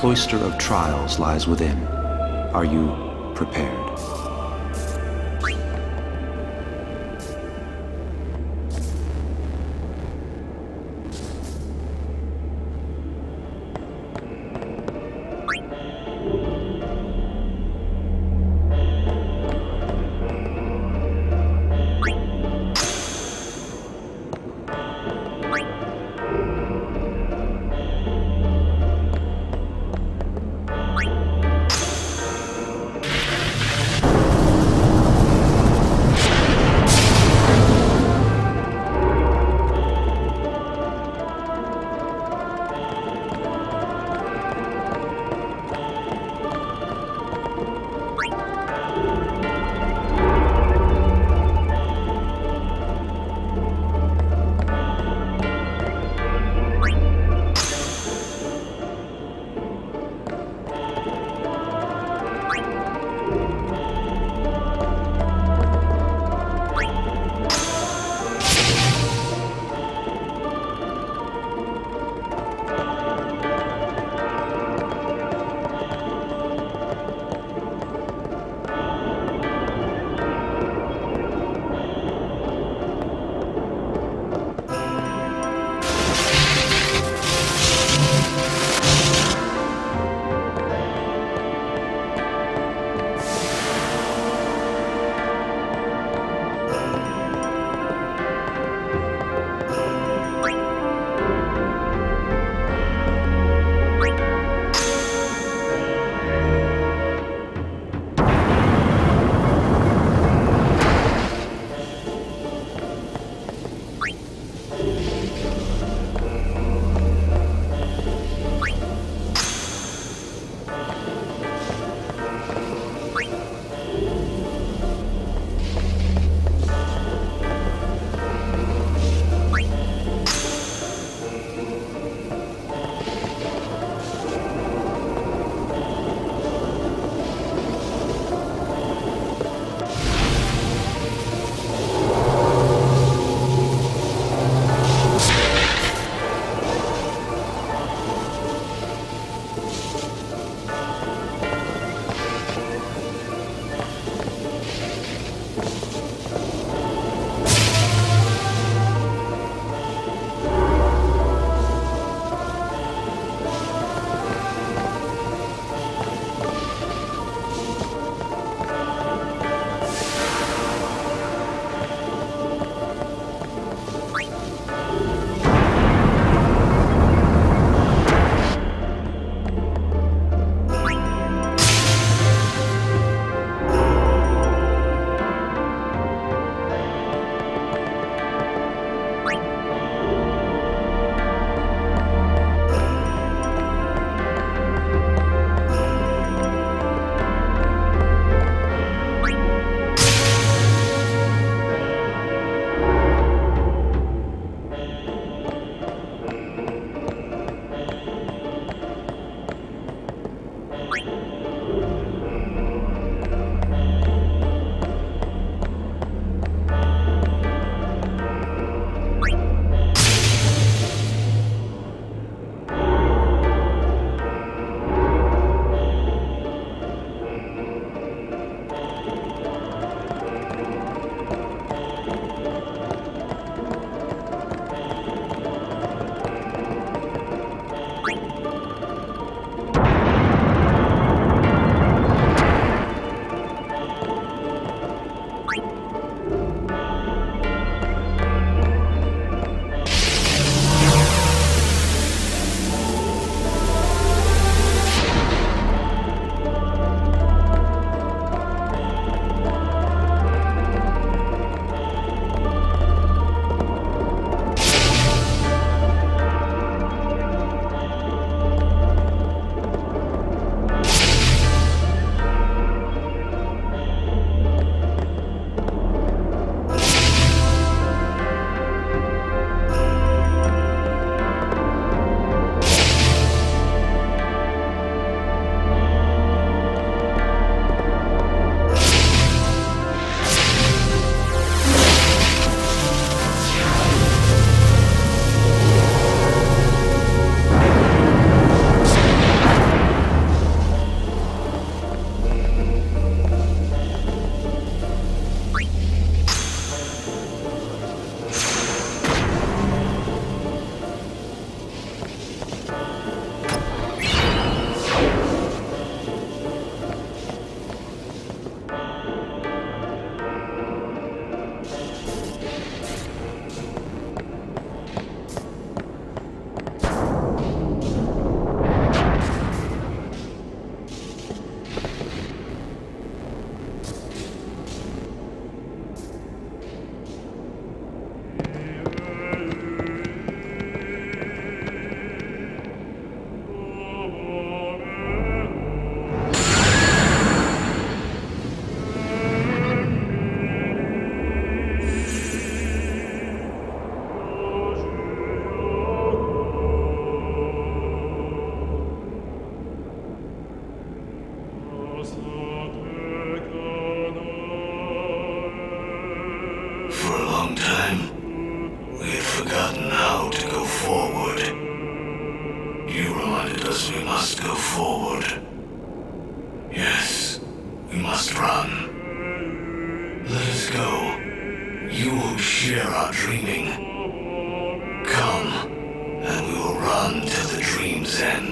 cloister of trials lies within. Are you prepared? Dreaming.